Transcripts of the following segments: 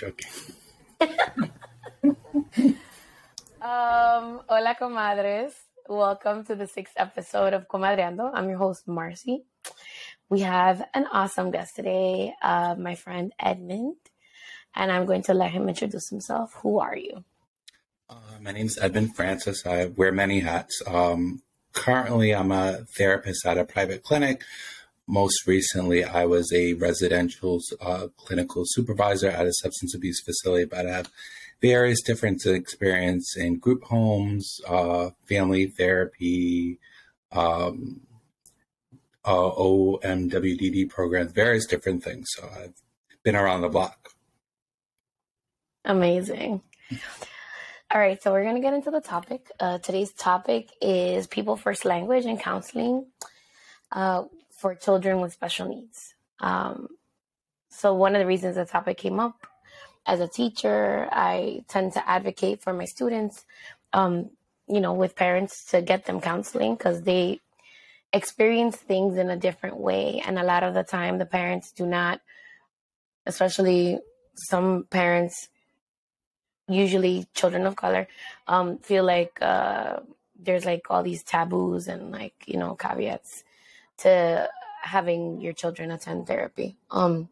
joking. um, hola, comadres. Welcome to the sixth episode of Comadreando. I'm your host, Marcy. We have an awesome guest today, uh, my friend Edmund, and I'm going to let him introduce himself. Who are you? Uh, my name is Edmund Francis. I wear many hats. Um, currently, I'm a therapist at a private clinic. Most recently, I was a residential uh, clinical supervisor at a substance abuse facility, but I have various different experience in group homes, uh, family therapy, um, uh, OMWDD programs, various different things. So I've been around the block. Amazing. All right, so we're going to get into the topic. Uh, today's topic is people first language and counseling uh, for children with special needs. Um, so, one of the reasons the topic came up as a teacher, I tend to advocate for my students, um, you know, with parents to get them counseling because they experience things in a different way. And a lot of the time, the parents do not, especially some parents, usually children of color, um, feel like uh, there's like all these taboos and like, you know, caveats to having your children attend therapy. Um,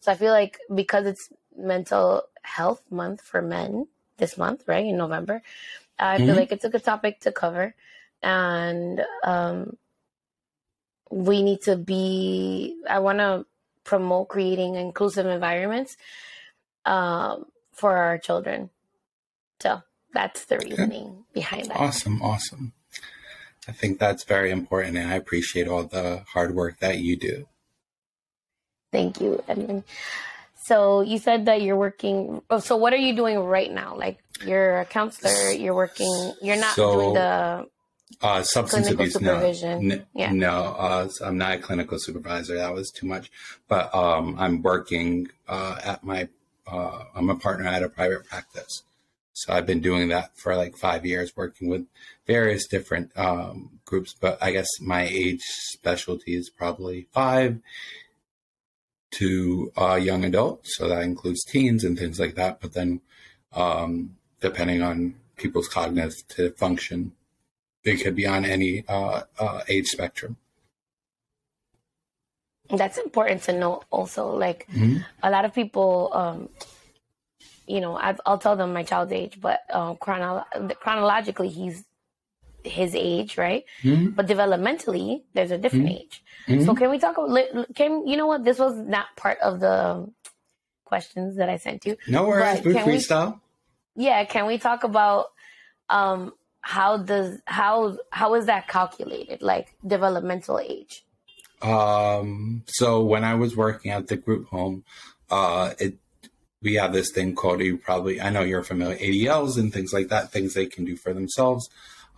so I feel like because it's mental health month for men this month, right, in November, I mm-hmm. feel like it's a good topic to cover and um, we need to be i want to promote creating inclusive environments um, for our children so that's the reasoning okay. behind that awesome awesome i think that's very important and i appreciate all the hard work that you do thank you edmund so you said that you're working oh, so what are you doing right now like you're a counselor you're working you're not so, doing the uh, substance clinical abuse, supervision. no, yeah. no. Uh, I'm not a clinical supervisor. That was too much. But um, I'm working uh, at my. Uh, I'm a partner at a private practice, so I've been doing that for like five years, working with various different um, groups. But I guess my age specialty is probably five to uh, young adults, so that includes teens and things like that. But then, um, depending on people's cognitive function they could be on any uh, uh, age spectrum. That's important to know. Also, like mm-hmm. a lot of people, um, you know, i will tell them my child's age, but um, chronolo- chronologically, he's his age, right? Mm-hmm. But developmentally, there's a different mm-hmm. age. So mm-hmm. can we talk? About, Can you know what? This was not part of the questions that I sent you. No worries. We freestyle. We, yeah. Can we talk about um, how does how how is that calculated like developmental age um so when i was working at the group home uh it we have this thing called you probably i know you're familiar adls and things like that things they can do for themselves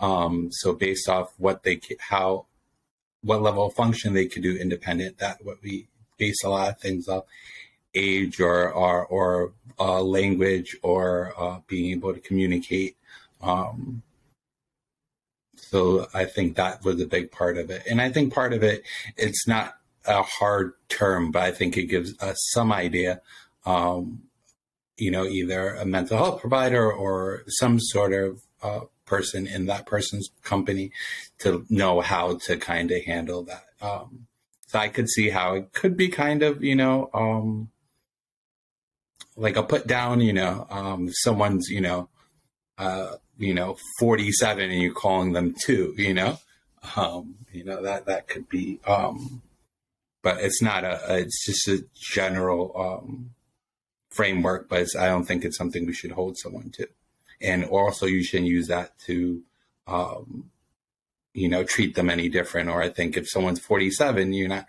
um so based off what they how what level of function they could do independent that what we base a lot of things off age or or or uh, language or uh, being able to communicate um, so I think that was a big part of it. And I think part of it, it's not a hard term, but I think it gives us some idea, um, you know, either a mental health provider or some sort of uh, person in that person's company to know how to kind of handle that. Um, so I could see how it could be kind of, you know, um, like a put down, you know, um, someone's, you know, uh, you know, 47 and you're calling them two, you know, um, you know, that, that could be, um, but it's not a, it's just a general, um, framework, but I don't think it's something we should hold someone to. And also you shouldn't use that to, um, you know, treat them any different. Or I think if someone's 47, you're not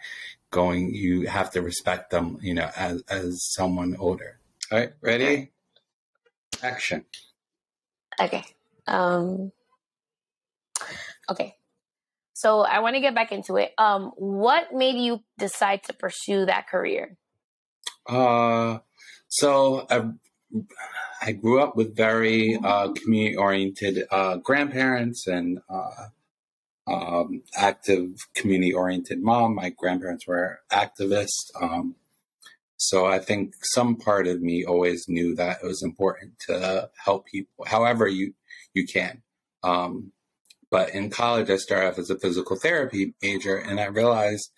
going, you have to respect them, you know, as, as someone older. All right, ready? Action. Okay. Um, okay. So I want to get back into it. Um, what made you decide to pursue that career? Uh, so I, I grew up with very uh, community oriented uh, grandparents and uh, um, active community oriented mom. My grandparents were activists. Um, So I think some part of me always knew that it was important to help people, however you you can. Um, but in college, I started off as a physical therapy major, and I realized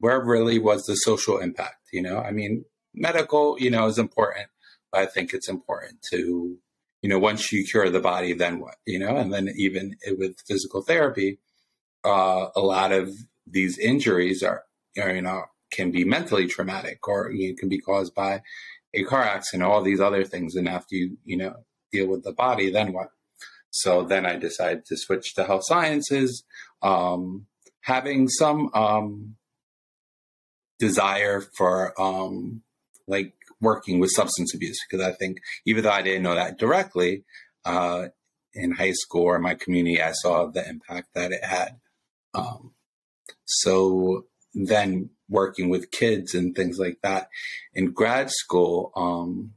where really was the social impact. You know, I mean, medical, you know, is important, I think it's important to, you know, once you cure the body, then what? You know, and then even with physical therapy, uh, a lot of these injuries are, are, you know, can be mentally traumatic or you know, can be caused by a car accident, all these other things. And after you, you know, deal with the body, then what? So then I decided to switch to health sciences, um, having some um, desire for um, like working with substance abuse because I think even though I didn't know that directly uh, in high school or my community, I saw the impact that it had. Um, so then working with kids and things like that in grad school, um,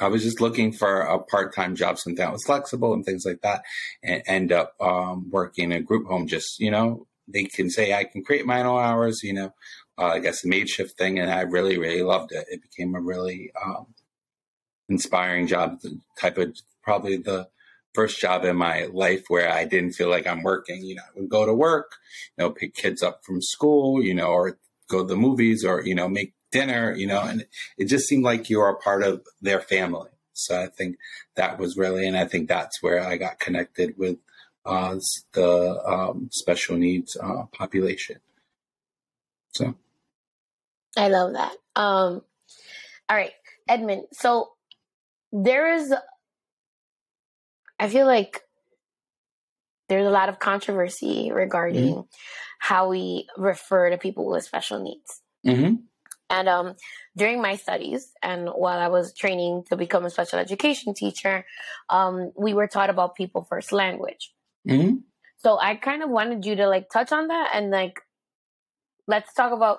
I was just looking for a part-time job, something that was flexible and things like that, and end up um, working in a group home. Just you know, they can say I can create my own hours. You know, uh, I guess a maid shift thing, and I really, really loved it. It became a really um, inspiring job, the type of probably the first job in my life where I didn't feel like I'm working. You know, I would go to work, you know, pick kids up from school, you know, or go to the movies, or you know, make dinner, you know, and it just seemed like you were a part of their family. So I think that was really, and I think that's where I got connected with uh, the um, special needs uh, population. So I love that. Um, all right, Edmund. So there is, I feel like there's a lot of controversy regarding mm-hmm. how we refer to people with special needs. Mm-hmm. And um, during my studies and while I was training to become a special education teacher, um, we were taught about people first language. Mm-hmm. So I kind of wanted you to like touch on that and like let's talk about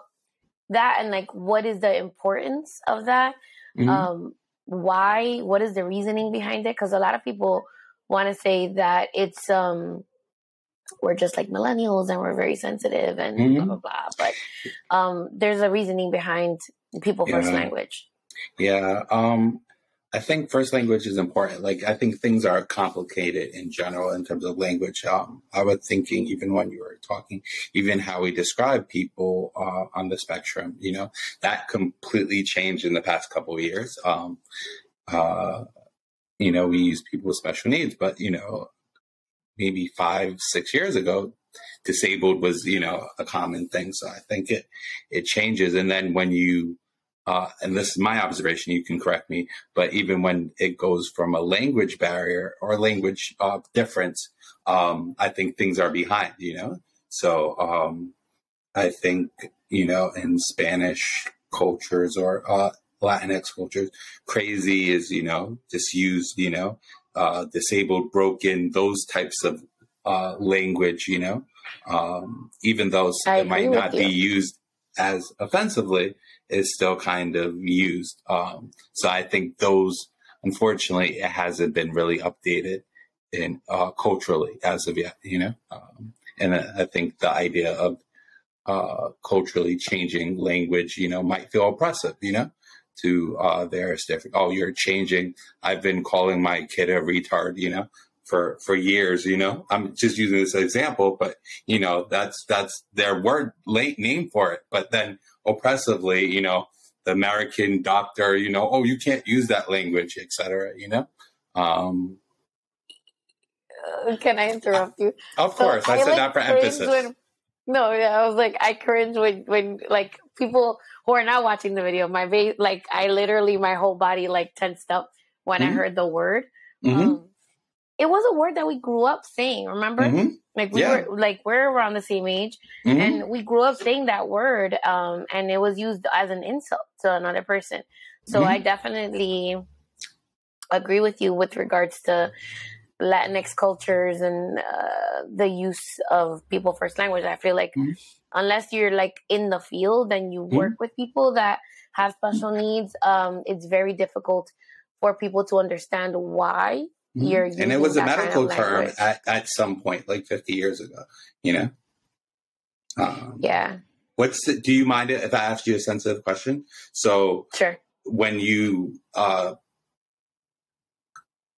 that and like what is the importance of that. Mm-hmm. Um, why? What is the reasoning behind it? Because a lot of people want to say that it's um we're just like millennials and we're very sensitive and mm-hmm. blah blah blah. But um, there's a reasoning behind people yeah. first language. Yeah, um, I think first language is important. Like I think things are complicated in general in terms of language. Um, I was thinking even when you were talking, even how we describe people uh, on the spectrum, you know, that completely changed in the past couple of years. Um, uh, you know, we use people with special needs, but you know, maybe five, six years ago, disabled was, you know, a common thing. So I think it, it changes. And then when you, uh, and this is my observation, you can correct me, but even when it goes from a language barrier or language uh, difference, um, I think things are behind, you know? So um, I think, you know, in Spanish cultures or uh, Latinx cultures, crazy is, you know, just used, you know, uh, disabled, broken, those types of uh, language, you know, um, even though it might not be used as offensively, is still kind of used. Um, so I think those, unfortunately, it hasn't been really updated in uh, culturally as of yet, you know. Um, and I think the idea of uh, culturally changing language, you know, might feel oppressive, you know to uh, their different. Oh, you're changing. I've been calling my kid a retard, you know, for for years. You know, I'm just using this example, but you know, that's that's their word late name for it. But then oppressively, you know, the American doctor, you know, oh, you can't use that language, etc. You know. Um, uh, Can I interrupt you? Of course, so I, I, said like that for emphasis. When, no, yeah, I was like, I cringe when when like people who are not watching the video, my ba- like I literally my whole body like tensed up when mm-hmm. I heard the word. Mm-hmm. Um, it was a word that we grew up saying. Remember, mm-hmm. like we yeah. were like we're around the same age, mm-hmm. and we grew up saying that word, um, and it was used as an insult to another person. So I mm-hmm. definitely agree with you with regards to Latinx cultures and uh, the use of people first language. I feel like mm-hmm unless you're like in the field and you work mm-hmm. with people that have special needs, um, it's very difficult for people to understand why. You're and it was a medical kind of term at, at some point, like 50 years ago, you know? Um, yeah. what's the, do you mind if I ask you a sensitive question? So sure. When you uh,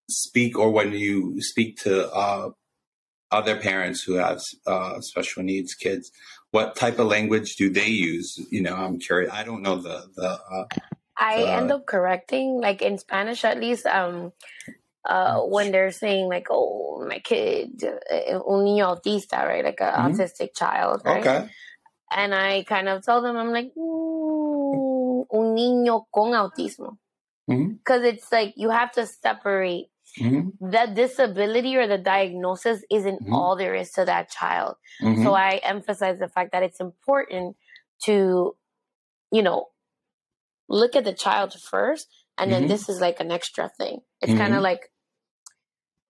speak or when you speak to uh, other parents who have uh, special needs kids, what type of language do they use? You know, I'm curious. I don't know the the. Uh, I end up correcting, like in Spanish at least. Um, uh, when they're saying like, "Oh, my kid, uh, un niño autista," right, like an mm-hmm. autistic child, right? Okay. And I kind of tell them, I'm like, mm, un niño con autismo, because mm-hmm. it's like you have to separate Mm-hmm. The disability or the diagnosis isn't mm-hmm. all there is to that child. Mm-hmm. So I emphasize the fact that it's important to, you know, look at the child first, and then mm-hmm. this is like an extra thing. It's kind of mm-hmm. like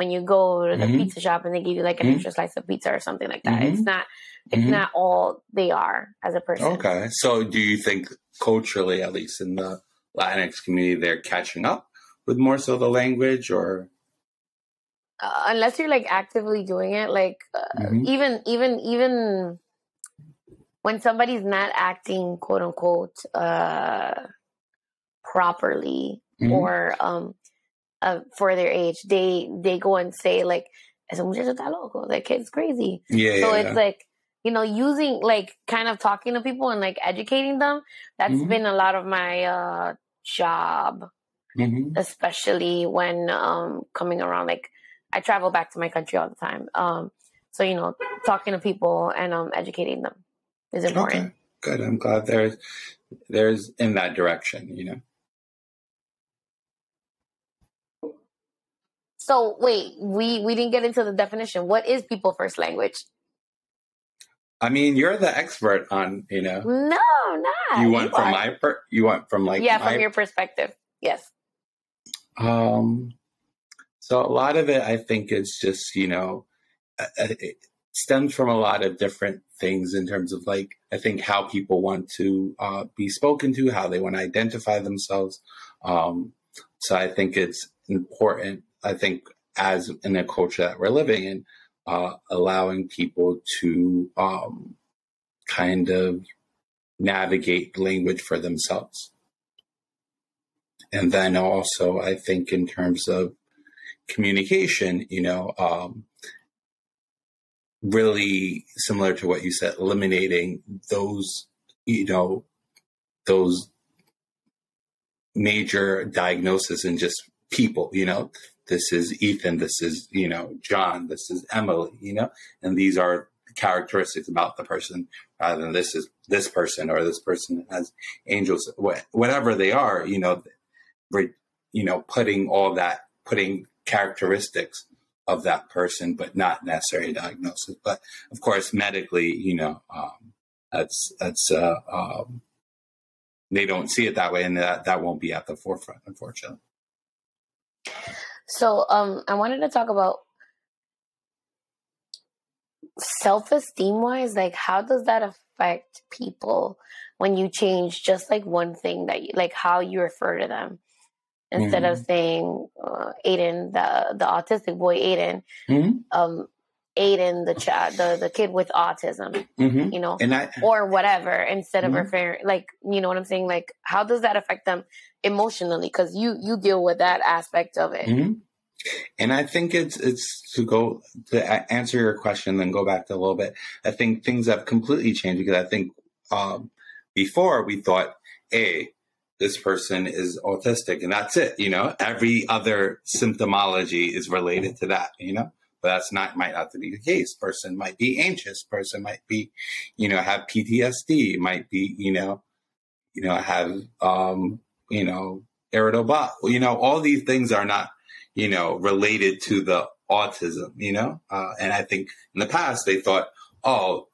when you go to the mm-hmm. pizza shop and they give you like an extra slice of pizza or something like that. It's not. It's not all they are as a person. Okay. So do you think culturally, at least in the Latinx community, they're catching up with more so the language or uh, unless you're like actively doing it like uh, mm-hmm. even even even when somebody's not acting quote unquote uh properly mm-hmm. or um uh, for their age they they go and say like ese muchacho está loco that kid's crazy yeah so yeah, it's yeah. like you know using like kind of talking to people and like educating them That's mm-hmm. been a lot of my uh job mm-hmm. especially when um coming around like I travel back to my country all the time. Um, so you know, talking to people and um, educating them is important. Okay. Good. I'm glad there's there's in that direction. You know. So wait, we we didn't get into the definition. What is people first language? I mean, you're the expert on you know. No, not. You want you from are. my per- you want from like yeah, my... from your perspective. Yes. Um, so a lot of it, I think, is just you know, uh, uh, it stems from a lot of different things in terms of like I think how people want to uh, be spoken to, how they want to identify themselves. Um, so I think it's important. I think as in a culture that we're living in, uh, allowing people to um, kind of navigate language for themselves. And then also, I think in terms of communication, you know, um, really similar to what you said, eliminating those, you know, those major diagnoses and just people, you know, this is Ethan, this is, you know, John, this is Emily, you know, and these are characteristics about the person rather than this is this person or this person has angels, whatever they are, you know, you know, putting all that, putting characteristics of that person, but not necessarily diagnosis. But of course, medically, you know, um, that's that's uh, um, they don't see it that way, and that that won't be at the forefront, unfortunately. So, um, I wanted to talk about self-esteem wise like how does that affect people when you change just like one thing that you like how you refer to them instead mm-hmm. of saying uh, Aiden, the the autistic boy Aiden, mm-hmm. um, Aiden, the child, the the kid with autism, mm-hmm. you know, I, or whatever, instead of mm-hmm. referring, like, you know what I'm saying? Like, how does that affect them emotionally? Because you you deal with that aspect of it. Mm-hmm. And I think it's it's to go to answer your question, then go back to a little bit. I think things have completely changed because I think um, before we thought, a this person is autistic and that's it you know every other symptomology is related to that you know but that's not might not be the case person might be anxious person might be you know have ptsd might be you know you know have um you know irritable you know all these things are not you know related to the autism you know uh, and i think in the past they thought oh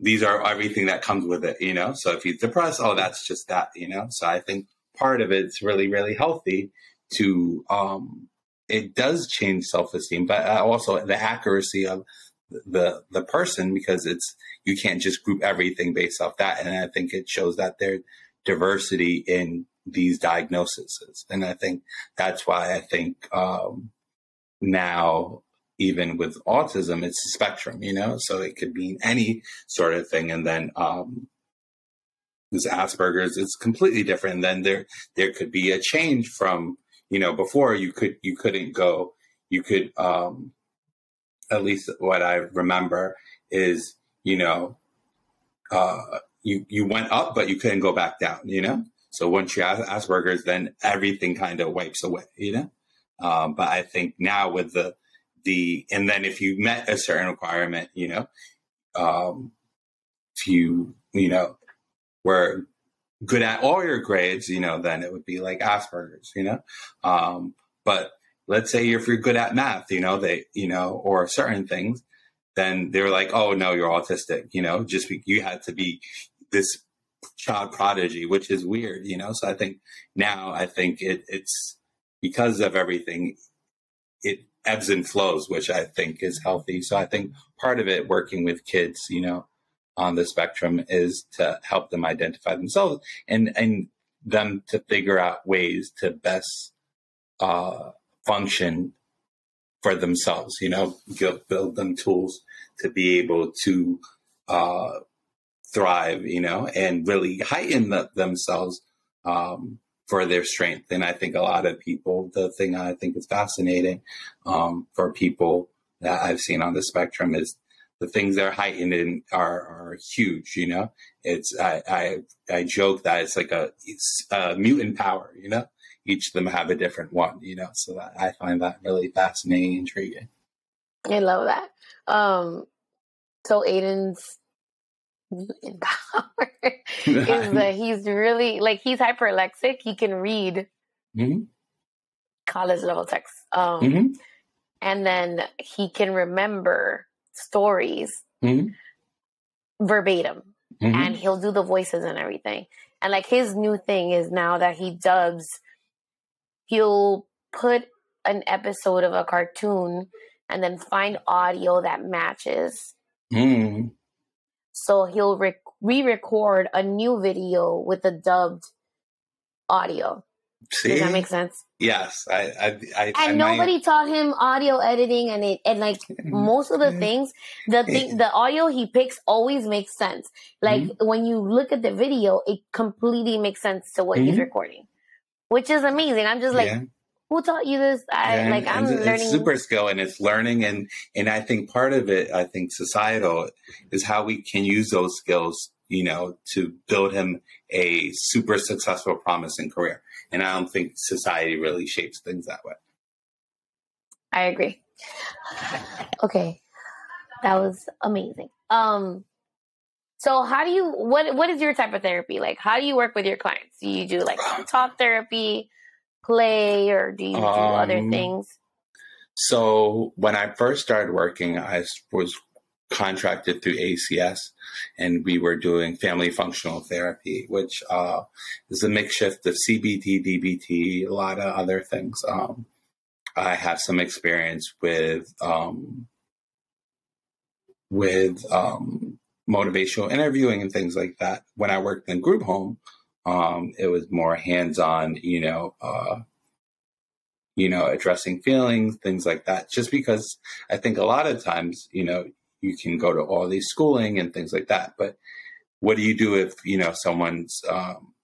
these are everything that comes with it, you know? So if he's depressed, oh, that's just that, you know? So I think part of it's really, really healthy to, um, it does change self-esteem, but uh, also the accuracy of the, the person because it's, you can't just group everything based off that. And I think it shows that there's diversity in these diagnoses. And I think that's why I think, um, now even with autism, it's a spectrum, you know, so it could mean any sort of thing. And then, um, this Asperger's, it's completely different. then there there could be a change from you know before you could you couldn't go. You could um at least what I remember is you know uh you you went up but you couldn't go back down you know? So once you have Asperger's then everything kind of wipes away you know? Um but I think now with the the and then if you met a certain requirement you know um if you you know were good at all your grades, you know, then it would be like Asperger's, you know. Um, but let's say if you're good at math, you know, they, you know, or certain things, then they're like, oh no, you're autistic, you know, just be, you had to be this child prodigy, which is weird, you know. So I think now I think it, it's because of everything, it ebbs and flows, which I think is healthy. So I think part of it working with kids, you know, on the spectrum is to help them identify themselves and and them to figure out ways to best uh, function for themselves. You know, build them tools to be able to uh, thrive. You know, and really heighten the, themselves um, for their strength. And I think a lot of people, the thing I think is fascinating um, for people that I've seen on the spectrum is the things they're heightened in are, are huge. You know, it's I, I I joke that it's like a it's a mutant power. You know, each of them have a different one. You know, so that, I find that really fascinating, intriguing. I love that. Um, so Aiden's mutant power is that he's really like he's hyperlexic. He can read mm-hmm. college level text. Um, mm-hmm. and then he can remember stories mm-hmm. verbatim mm-hmm. and he'll do the voices and everything. And like his new thing is now that he dubs, he'll put an episode of a cartoon and then find audio that matches. Mm. So he'll re record a new video with the dubbed audio. See? Does that make sense? Yes, I, I, I and I nobody might... taught him audio editing, and it, and like most of the things, the thing, the audio he picks always makes sense. Like mm-hmm. when you look at the video, it completely makes sense to what mm-hmm. he's recording, which is amazing. I'm just like, yeah. who taught you this? I and, like, I'm learning. It's super skill, and it's learning, and and I think part of it, I think societal, is how we can use those skills, you know, to build him a super successful, promising career and I don't think society really shapes things that way. I agree. Okay. That was amazing. Um so how do you what what is your type of therapy? Like how do you work with your clients? Do you do like talk therapy, play, or do you do um, other things? So when I first started working, I was contracted through ACS, and we were doing family functional therapy, which uh, is a makeshift of CBT, DBT, a lot of other things. Um, I have some experience with um, with um, motivational interviewing and things like that. When I worked in group home, um, it was more hands on, you know. Uh, you know, addressing feelings, things like that. Just because I think a lot of times, you know, you can go to all these schooling and things like that. But what do you do if you know someone's um,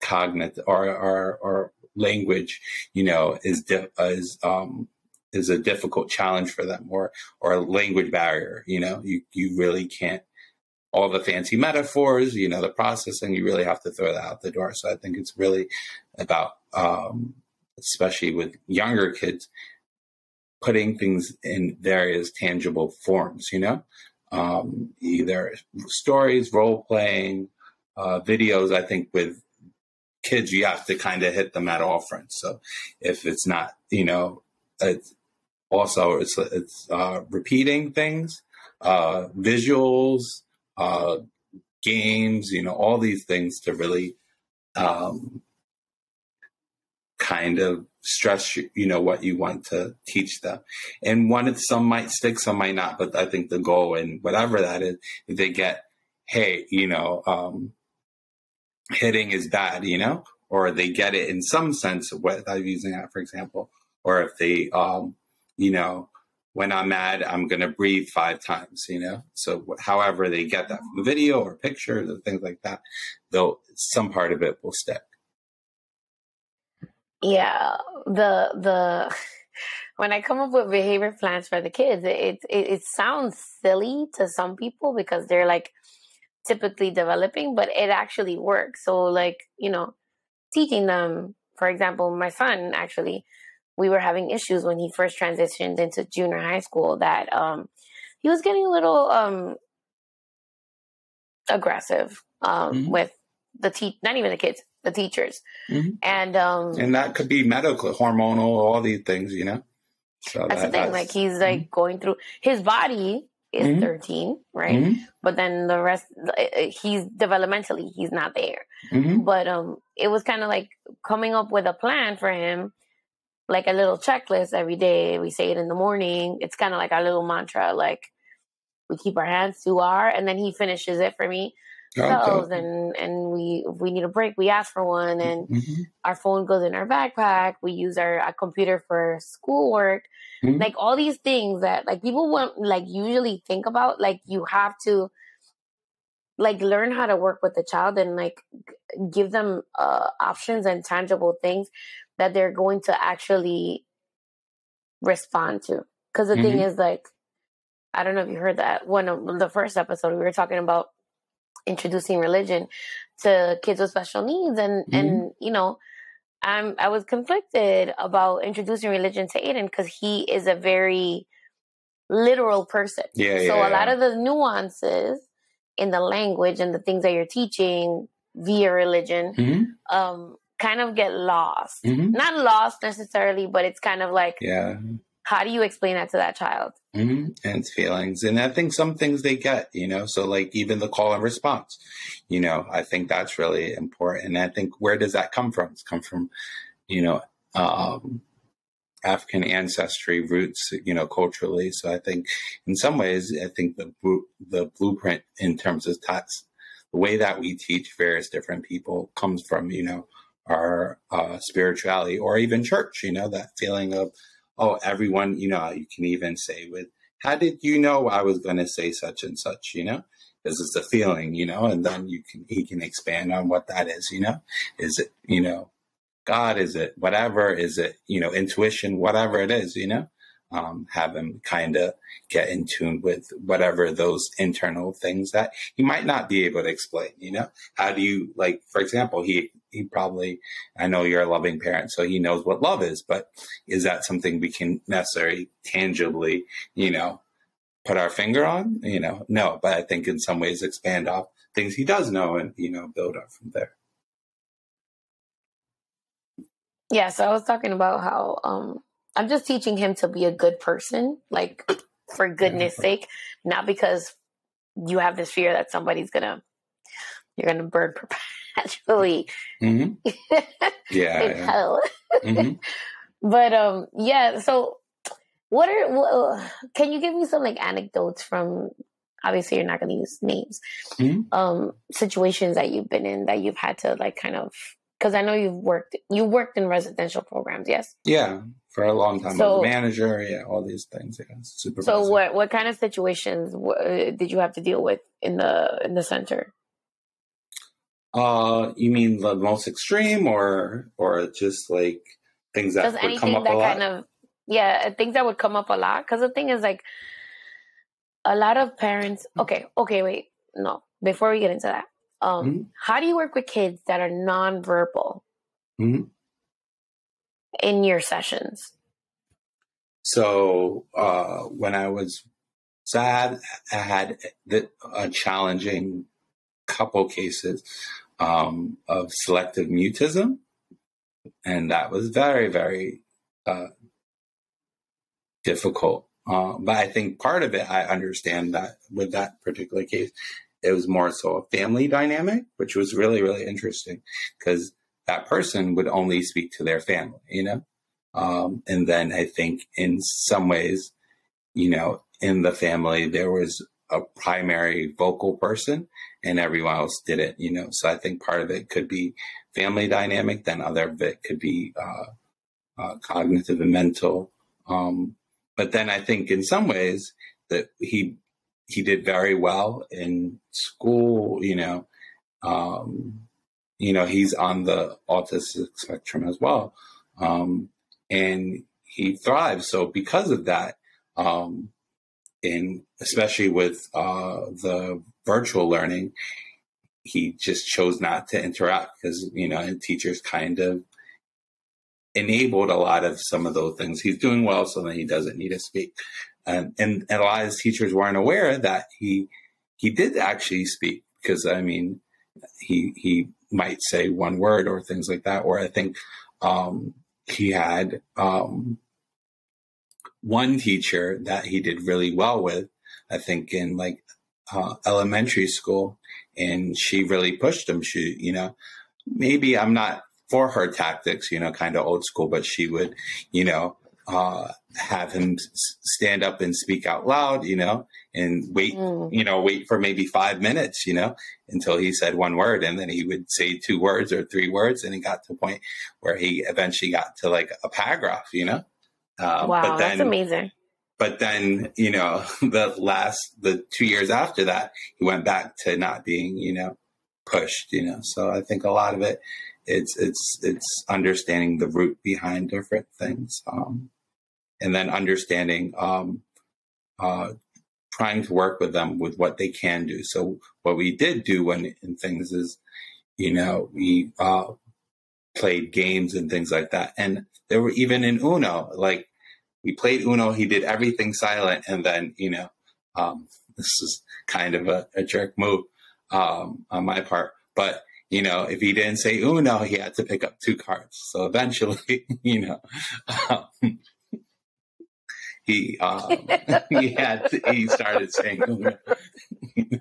cognitive or, or, or language, you know, is di- is um, is a difficult challenge for them, or or a language barrier? You know, you you really can't all the fancy metaphors, you know, the processing, you really have to throw that out the door. So I think it's really about, um, especially with younger kids, putting things in various tangible forms, you know, um, either stories, role playing, uh, videos. I think with kids, you have to kind of hit them at all fronts. So if it's not, you know, it's also it's it's uh, repeating things, uh, visuals, uh, games, you know, all these things to really um, kind of stress you know what you want to teach them and one some might stick some might not but i think the goal and whatever that is they get hey you know um, hitting is bad you know or they get it in some sense without using that for example or if they um, you know when I'm mad, I'm to breathe five times, you know? So however they get that from the video or pictures or things like that, though some part of it will stick. Yeah. The, the, when I come up with behavior plans for the kids, it, it, it sounds silly to some people because they're like typically developing, but it actually works. So like, you know, teaching them, for example, my son actually, we were having issues when he first transitioned into junior high school that um, he was getting a little um, aggressive um, mm-hmm. with the te- not even the kids, the teachers, mm-hmm. and um, and that could be medical, hormonal, all these things, you know. So that's that, the thing. That's, like he's mm-hmm. like going through his body is mm-hmm. 13, right? Mm-hmm. But then the rest, he's developmentally, he's not there. Mm-hmm. But um, it was kind of like coming up with a plan for him like a little checklist every day. We say it in the morning. It's kind of like our little mantra. Like we keep our hands to our, and then he finishes it for me. Okay. and and we if we need a break, we ask for one, and mm-hmm. our phone goes in our backpack. We use our, our computer for schoolwork, mm-hmm. like all these things that like people won't like usually think about. Like you have to like learn how to work with the child and like give them uh, options and tangible things that they're going to actually respond to. Because the mm-hmm. thing is, like, I don't know if you heard that one of the first episode we were talking about introducing religion to kids with special needs, and mm-hmm. and you know, I'm I was conflicted about introducing religion to Aiden because he is a very literal person. Yeah, so yeah, a lot of the nuances in the language and the things that you're teaching via religion mm-hmm. um, kind of get lost. Mm-hmm. Not lost necessarily, but it's kind of like, yeah. How do you explain that to that child? Mm-hmm. And its feelings. And I think some things they get, you know, so like even the call and response, you know, I think that's really important. And I think where does that come from? It's come from, you know, um, African ancestry roots, you know, culturally. So I think in some ways, I think the, the blueprint in terms of that's the way that we teach various different people comes from, you know, our uh, spirituality or even church, you know, that feeling of, oh, everyone, you know, you can even say with, how did you know I was going to say such and such, you know? Because it's a feeling, you know, and then you can, he can expand on what that is, you know? Is it, you know, God? Is it whatever? Is it, you know, intuition? Whatever it is, you know? Um, have him kind of get in tune with whatever those internal things that he might not be able to explain, you know? How do you, like, for example, he he probably, I know you're a loving parent, so he knows what love is, but is that something we can necessarily tangibly, you know, put our finger on? You know, no, but I think in some ways expand off things he does know and, you know, build up from there. Yeah, so I was talking about how um, I'm just teaching him to be a good person, like for goodness sake, not because you have this fear that somebody's gonna you're gonna burn perpetually. Mm-hmm. Yeah, in yeah. hell. Mm-hmm. but um, yeah. So, what are? What, can you give me some like anecdotes from? Obviously, you're not to use names. Mm-hmm. Um, situations that you've been in that you've had to like kind of because I know you've worked you worked in residential programs, yes? Yeah, for a long time. So, manager, yeah, all these things. Yeah, supervisor. So, what what kind of situations did you have to deal with in the in the center? Uh, you mean the most extreme, or or just like things that just would come up that a lot? Kind of, yeah, things that would come up a lot. Because the thing is, like, a lot of parents. Okay, okay, wait, no. Before we get into that, um, mm-hmm. how do you work with kids that are nonverbal mm-hmm. in your sessions? So uh, when I was sad, I had the, a challenging couple cases um, of selective mutism. And that was very, very uh, difficult. Uh, but I think part of it, I understand that with that particular case, it was more so a family dynamic, which was really, really interesting because that person would only speak to their family, you know? Um, and then I think in some ways, you know, in the family, there was a primary vocal person and everyone else did it, you know. So I think part of it could be family dynamic, then other of it could be uh, uh, cognitive and mental. Um, but then I think in some ways that he he did very well in school. You know, um, you know he's on the autistic spectrum as well, um, and he thrives. So because of that, um, and especially with uh, the virtual learning, he just chose not to interact because you know teachers kind of enabled a lot of some of those things. He's doing well, so then he doesn't need to speak. And, and, and a lot of his teachers weren't aware that he he did actually speak because I mean he he might say one word or things like that. Or I think um, he had um, one teacher that he did really well with. I think in like uh, elementary school, and she really pushed him. She, you know, maybe I'm not for her tactics, you know, kind of old school, but she would, you know, uh, have him stand up and speak out loud, you know, and wait, mm. you know, wait for maybe five minutes, you know, until he said one word. And then he would say two words or three words. And he got to a point where he eventually got to like a paragraph, you know? Um, wow, but then, that's amazing. But then, you know, the last, the two years after that, he went back to not being, you know, pushed, you know? So I think a lot of it it's it's it's understanding the root behind different things um, and then understanding um, uh, trying to work with them with what they can do. So what we did do when in things is you know we uh, played games and things like that. And there were even in uno like we played uno he did everything silent and then you know um, this is kind of a, a jerk move um, on my part. But you know, if he didn't say uno, he had to pick up two cards. So eventually, you know, um, he um, he had to, he started saying you know.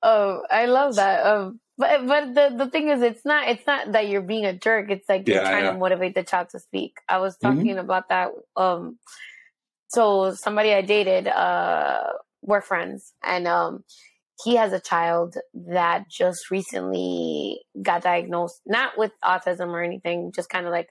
Oh, I love that. Um, but but the the thing is, it's not it's not that you're being a jerk. It's like you're trying to motivate the child to speak. I was mm-hmm. talking mm-hmm. about that. Um, so somebody I dated, uh, we're friends, and um, he has a child that just recently got diagnosed, not with autism or anything, just kind of like,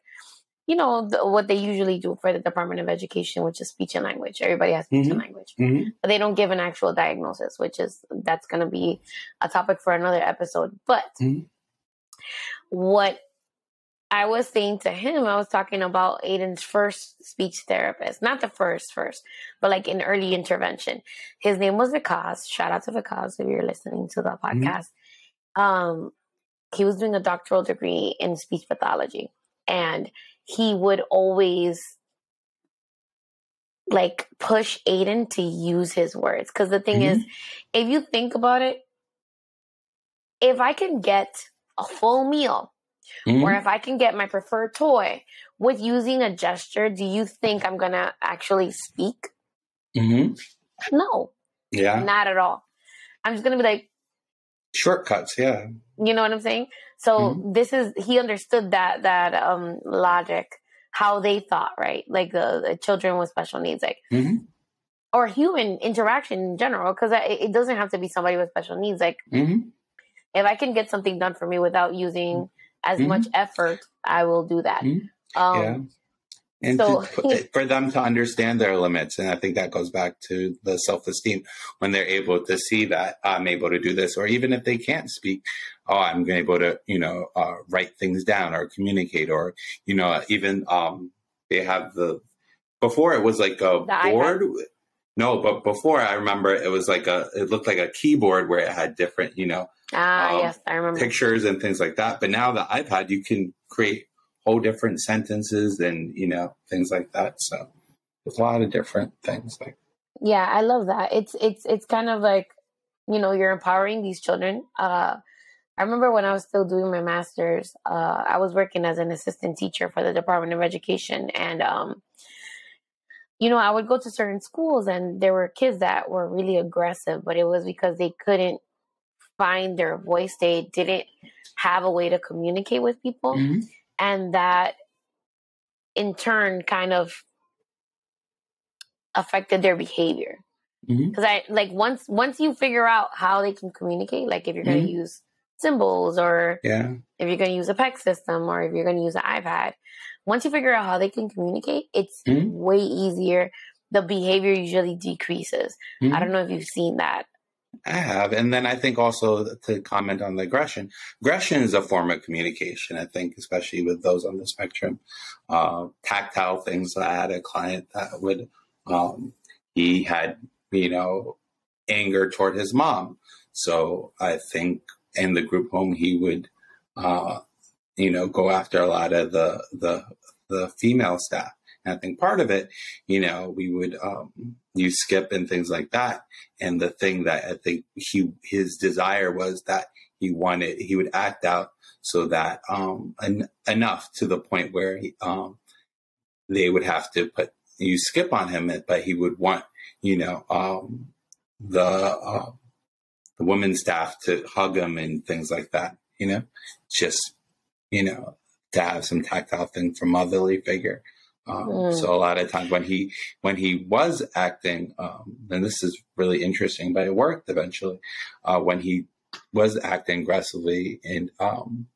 you know, the, what they usually do for the Department of Education, which is speech and language. Everybody has speech mm-hmm. and language, mm-hmm. but they don't give an actual diagnosis, which is that's going to be a topic for another episode. But mm-hmm. what I was saying to him, I was talking about Aiden's first speech therapist, not the first, first, but like in early intervention. His name was Vikas. Shout out to Vikas if you're listening to the mm-hmm. podcast. Um, he was doing a doctoral degree in speech pathology, and he would always like push Aiden to use his words. Because the thing mm-hmm. is, if you think about it, if I can get a full meal Mm-hmm. Or if I can get my preferred toy with using a gesture, do you think I'm going to actually speak? Mm-hmm. No. Yeah. Not at all. I'm just going to be like, shortcuts. Yeah. You know what I'm saying? So mm-hmm. this is, he understood that, that, um, logic, how they thought, right? Like the, the children with special needs, like, mm-hmm. or human interaction in general, because it doesn't have to be somebody with special needs. Like, mm-hmm. if I can get something done for me without using as mm-hmm. much effort, I will do that. Mm-hmm. Um, yeah. And so, to, for them to understand their limits. And I think that goes back to the self esteem when they're able to see that I'm able to do this, or even if they can't speak, oh, I'm able to, you know, uh, write things down or communicate, or, you know, even um, they have the, before it was like a the board. iPad. No, but before I remember it was like a, it looked like a keyboard where it had different, you know, Ah, um, yes, I remember pictures and things like that. But now the iPad, you can create whole different sentences and you know things like that. So there's a lot of different things. Like yeah, I love that. It's it's it's kind of like you know you're empowering these children. Uh, I remember when I was still doing my master's, uh, I was working as an assistant teacher for the Department of Education, and um, you know, I would go to certain schools and there were kids that were really aggressive, but it was because they couldn't find their voice. They didn't have a way to communicate with people. Mm-hmm. And that in turn kind of affected their behavior. Because mm-hmm. I like once once you figure out how they can communicate, like if you're going to use symbols or yeah. if you're going to use a PEC system or if you're going to use an iPad, once you figure out how they can communicate, it's mm-hmm. way easier. The behavior usually decreases. Mm-hmm. I don't know if you've seen that. I have. And then I think also to comment on the aggression, aggression is a form of communication, I think, especially with those on the spectrum. Uh, tactile things. I had a client that would, um, he had, you know, anger toward his mom. So I think in the group home, he would, uh, you know, go after a lot of the, the, the female staff. I think part of it, you know, we would um, use SCIP and things like that. And the thing that I think he his desire was that he wanted he would act out so that um, en- enough to the point where he, um, they would have to put you SCIP on him, but he would want you know um, the uh, the women's staff to hug him and things like that. You know, just you know to have some tactile thing from motherly figure. Um, mm. So a lot of times when he when he was acting, um, and this is really interesting, but it worked eventually. Uh, when he was acting aggressively, and um,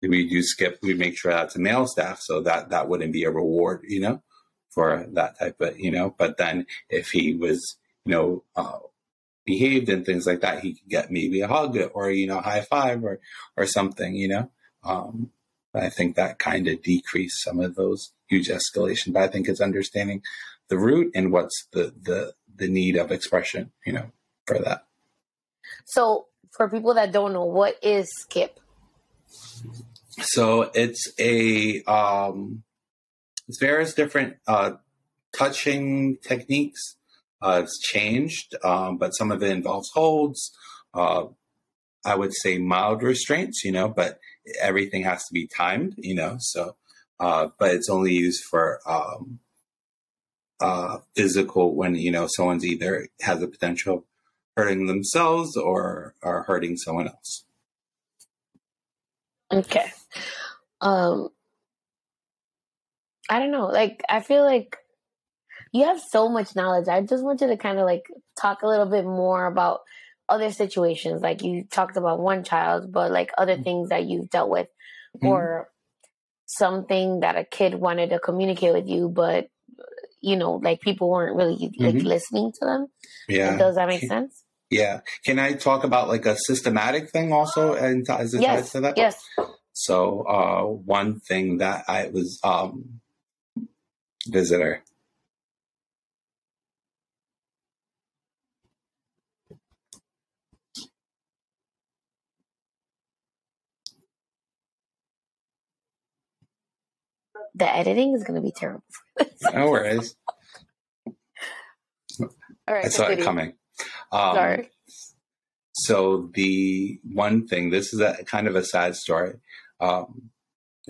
we do SCIP, we make sure that's a male staff, so that that wouldn't be a reward, you know, for that type of, you know. But then if he was, you know, uh, behaved and things like that, he could get maybe a hug or you know high five or or something, you know. Um, I think that kind of decreased some of those huge escalation. But I think it's understanding the root and what's the the the need of expression, you know, for that. So for people that don't know, what is SCIP? So it's a um it's various different uh touching techniques. Uh, it's changed, um, but some of it involves holds. Uh, I would say mild restraints, you know, but everything has to be timed, you know. So, uh, but it's only used for um, uh, physical when you know someone's either has the potential hurting themselves or are hurting someone else. Okay. Um, I don't know. Like, I feel like you have so much knowledge. I just want you to kind of like talk a little bit more about other situations like you talked about one child but like other mm-hmm. things that you've dealt with mm-hmm. or something that a kid wanted to communicate with you but you know like people weren't really like mm-hmm. listening to them yeah does that make sense yeah can i talk about like a systematic thing also and as it yes. ties to that yes so uh one thing that i was um visitor the editing is going to be terrible. no worries. All right, I saw it coming. Um, Sorry. So the one thing, this is a kind of a sad story. Um,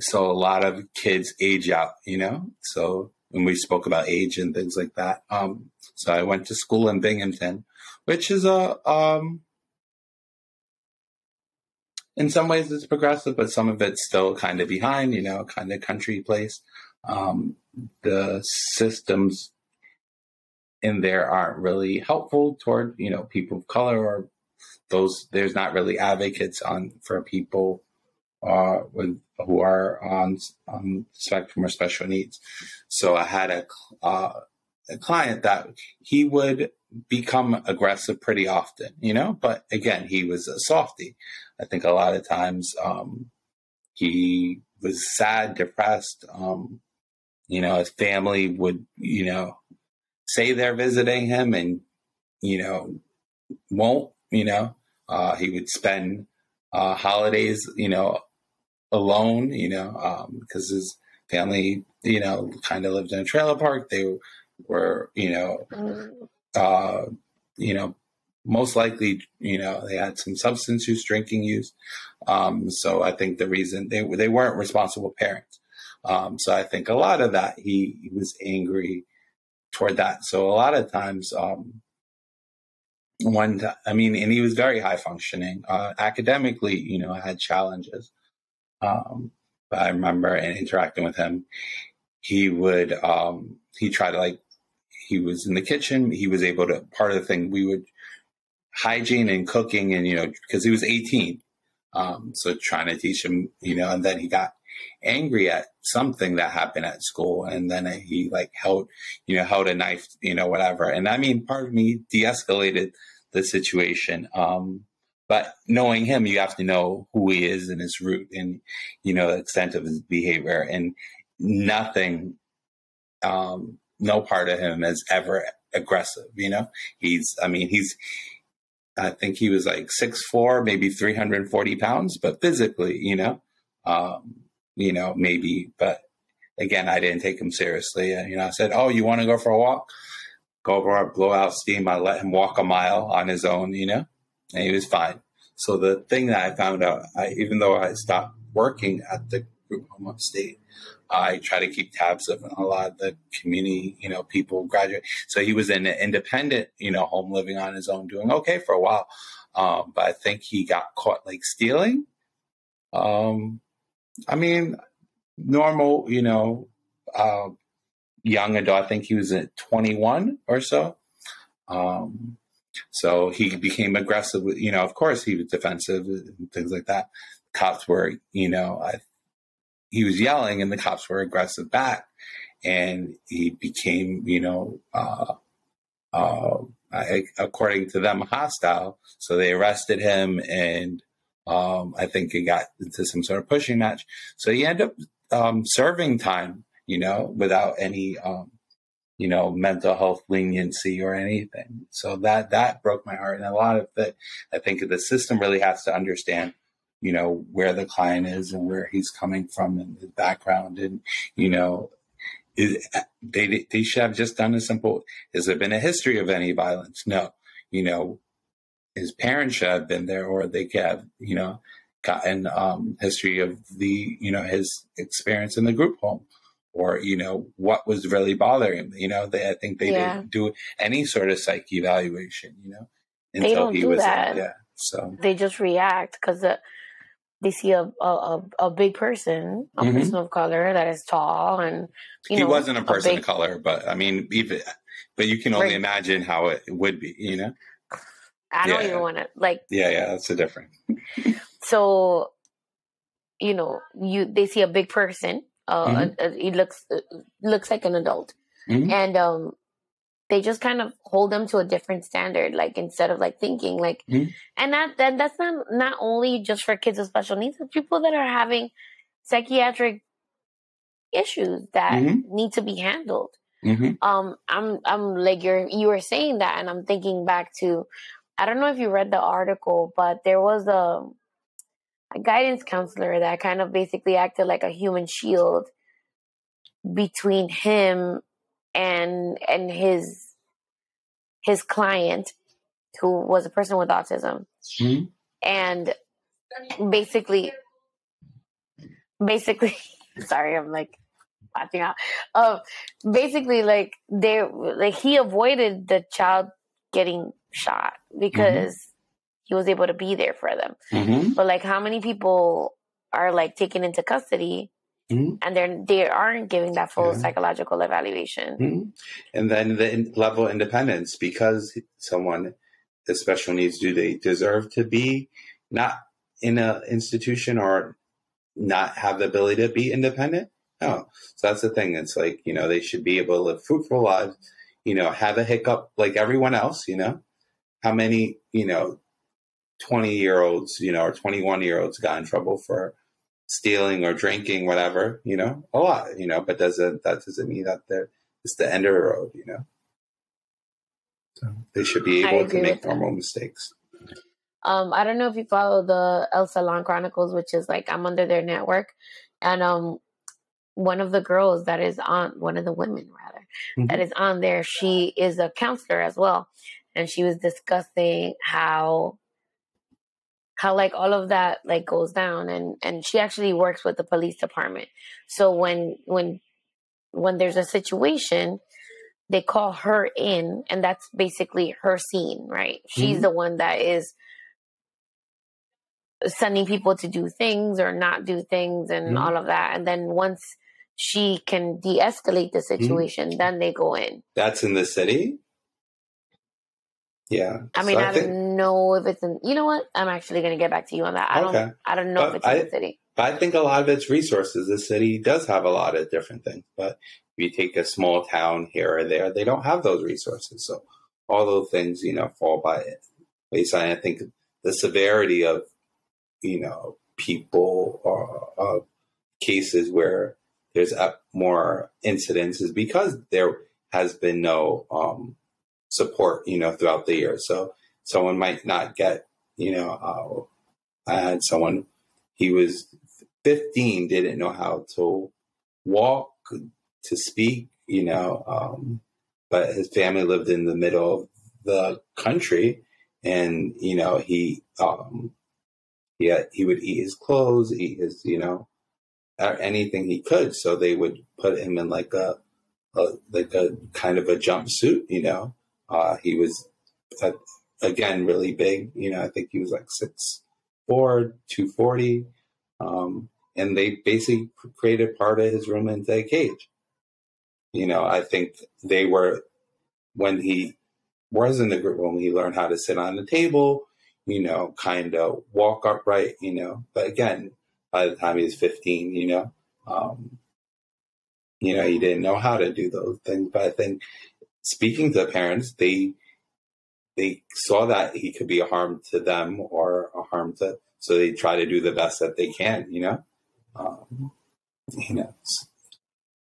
so a lot of kids age out, you know. So when we spoke about age and things like that, um, so I went to school in Binghamton, which is a um, in some ways it's progressive, but some of it's still kind of behind, you know, kind of country place. Um, the systems in there aren't really helpful toward, you know, people of color or those, there's not really advocates on for people uh, with, who are on, on spectrum or special needs. So I had a, uh, a client that he would become aggressive pretty often, you know, but again, he was a softy. I think a lot of times um, he was sad, depressed. Um, you know, his family would, you know, say they're visiting him and, you know, won't, you know, uh, he would spend uh, holidays, you know, alone, you know, because um, his family, you know, kind of lived in a trailer park. They were, you know, mm. uh, you know, most likely, you know, they had some substance use, drinking use. Um, so I think the reason they they weren't responsible parents. Um, so I think a lot of that he, he, was angry toward that. So a lot of times, um, one, I mean, and he was very high functioning uh, academically. You know, had challenges. Um, but I remember in interacting with him. He would um, he tried to like he was in the kitchen. He was able to part of the thing we would hygiene and cooking and, you know, because he was 18. Um, so trying to teach him, you know, and then he got angry at something that happened at school. And then he like held, you know, held a knife, you know, whatever. And I mean, part of me de-escalated the situation. Um, but knowing him, you have to know who he is and his root and, you know, the extent of his behavior and nothing, um, no part of him is ever aggressive, you know? He's, I mean, he's, I think he was like six four, maybe 340 pounds, but physically, you know, um, you know, maybe, but again, I didn't take him seriously. And, you know, I said, Oh, you want to go for a walk? Go over, blow out steam. I let him walk a mile on his own, you know, and he was fine. So the thing that I found out, I, even though I stopped working at the group home upstate, I try to keep tabs of a lot of the community, you know, people graduate. So he was in an independent, you know, home living on his own, doing okay for a while. Um, but I think he got caught like stealing. Um, I mean, normal, you know, uh, young adult. I think he was at 21 or so. Um, so he became aggressive. You know, of course, he was defensive and things like that. Cops were, you know, I he was yelling and the cops were aggressive back and he became, you know, uh, uh, according to them, hostile. So they arrested him and um, I think he got into some sort of pushing match. So he ended up um, serving time, you know, without any, um, you know, mental health leniency or anything. So that that broke my heart, and a lot of that, I think the system really has to understand you know, where the client is and where he's coming from and his background. And, you know, is, they, they should have just done a simple, has there been a history of any violence? No. You know, his parents should have been there or they could have, you know, gotten um, history of the, you know, his experience in the group home or, you know, what was really bothering him. You know, they, I think they yeah. didn't do any sort of psych evaluation, you know, until he do was, that. yeah. So they just react because the, they see a a, a big person, a mm-hmm. person of color that is tall, and you know, he wasn't a person a big, of color, but I mean, even but you can only right. imagine how it would be, you know. I don't even want to like. Yeah, yeah, that's a different. so, you know, you they see a big person. Uh, mm-hmm. a, he looks uh, looks like an adult, mm-hmm. and um, they just kind of hold them to a different standard like instead of like thinking like mm-hmm. and that, that that's not not only just for kids with special needs but people that are having psychiatric issues that mm-hmm. need to be handled mm-hmm. um i'm i'm like you're you were saying that and i'm thinking back to i don't know if you read the article but there was a a guidance counselor that kind of basically acted like a human shield between him and and his his client who was a person with autism mm-hmm. and basically basically sorry i'm like laughing out uh, basically like they like he avoided the child getting shot because mm-hmm. he was able to be there for them mm-hmm. but like how many people are like taken into custody Mm-hmm. and they're they aren't giving that full yeah. psychological evaluation. Mm-hmm. And then the in- level of independence, because someone with special needs, do they deserve to be not in an institution or not have the ability to be independent? No. So that's the thing. It's like you know they should be able to live fruitful lives. You know, have a hiccup like everyone else. You know, how many you know 20 year olds, you know, or 21 year olds got in trouble for stealing or drinking, whatever, you know, a lot, you know, but doesn't that doesn't mean that they're it's the end of the road, you know. So they should be able to make normal that. mistakes. Um, I don't know if you follow the El Salon Chronicles, which is like I'm under their network, and um, one of the girls that is on one of the women rather mm-hmm. that is on there, she is a counselor as well, and she was discussing how how like all of that like goes down and and she actually works with the police department so when when when there's a situation they call her in and that's basically her scene right she's mm-hmm. the one that is sending people to do things or not do things and mm-hmm. all of that and then once she can de-escalate the mm-hmm. situation mm-hmm. then they go in that's in the city Yeah. I mean, So I, think- don't know if it's in. You know what? I'm actually going to get back to you on that. I Okay. don't. I don't know if But it's in I- the city. I think a lot of its resources, the city does have a lot of different things. But if you take a small town here or there, they don't have those resources. So all those things, you know, fall by wayside. I think the severity of, you know, people or uh, cases where there's more incidents is because there has been no um, support, you know, throughout the year. So someone might not get, you know, uh, I had someone, he was 15, didn't know how to walk, to speak, you know, um, but his family lived in the middle of the country and, you know, he, um, yeah, he would eat his clothes, eat his, you know, anything he could. So they would put him in like a, a like a kind of a jumpsuit, you know. Uh, he was uh, again really big, you know. I think he was like six four, two forty, um, and they basically created part of his room into a cage. You know, I think they were when he was in the group when he learned how to sit on the table, you know, kind of walk upright, you know. But again, by the time he was 15, you know, um, you know, he didn't know how to do those things. But I think speaking to the parents, they they saw that he could be a harm to them or a harm to, so they try to do the best that they can, you know. Um, you know,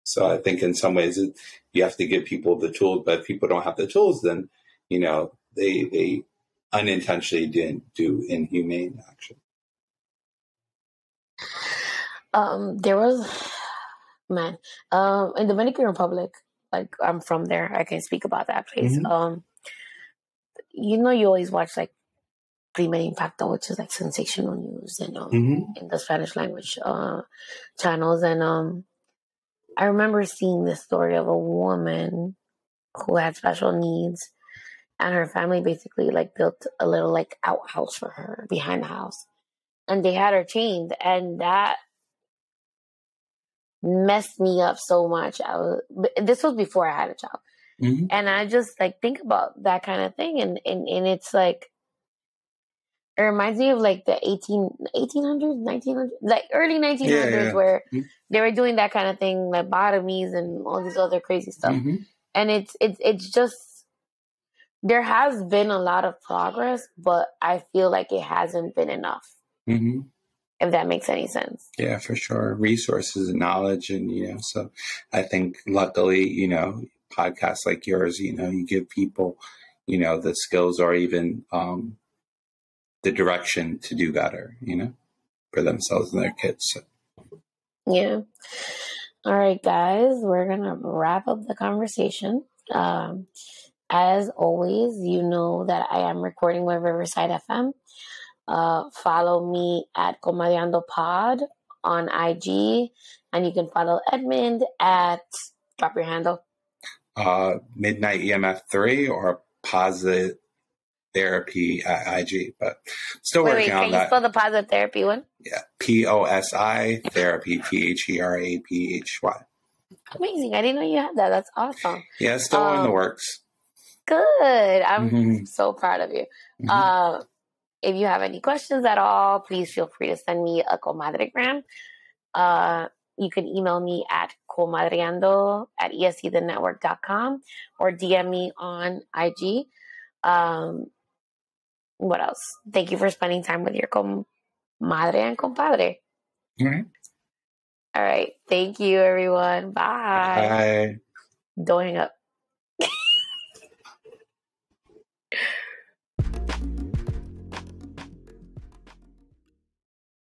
so I think in some ways it, you have to give people the tools, but if people don't have the tools, then you know they they unintentionally didn't do inhumane action. Um, there was, man, um, in Dominican Republic, like I'm from there, I can speak about that place. Mhm. Um, you know, you always watch like Primer Impacto, which is like sensational news and um, Mm-hmm. in the Spanish language uh, channels, and um, I remember seeing the story of a woman who had special needs, and her family basically like built a little like outhouse for her behind the house, and they had her chained, and that messed me up so much. I was this was before I had a child, Mm-hmm. and I just like think about that kind of thing, and and and it's like. It reminds me of like the 18, 1800s, 1900s, like early 1900s, Yeah, yeah. where Mhm. they were doing that kind of thing, like lobotomies and all these other crazy stuff Mm-hmm. and it's it's it's just there has been a lot of progress but i feel like it hasn't been enough Mm-hmm. If that makes any sense Yeah, for sure. Resources and knowledge. And, you know, so I think luckily, you know, podcasts like yours, you know, you give people, you know, the skills or even um, the direction to do better, you know, for themselves and their kids. So, yeah all right guys we're gonna wrap up the conversation um as always you know that i am recording with riverside fm uh follow me at comadreando pod on ig and you can follow edmund at drop your handle uh, Midnight EMF 3 or Positive Therapy at IG, but still wait working wait on can you that. spell the positive therapy one yeah. P O S I Therapy, T H E R A P H Y. Amazing. I didn't know you had that. That's awesome. Yeah, still in the Um, works. Good. I'm Mhm. so proud of you. Mhm. Uh, if you have any questions at all, please feel free to send me a comadregram. Uh, you can email me at comadreando at escthenetwork.com or DM me on IG. Um, what else? Thank you for spending time with your comadre and compadre. All right. All right. Thank you, everyone. Bye. Bye. Don't hang up.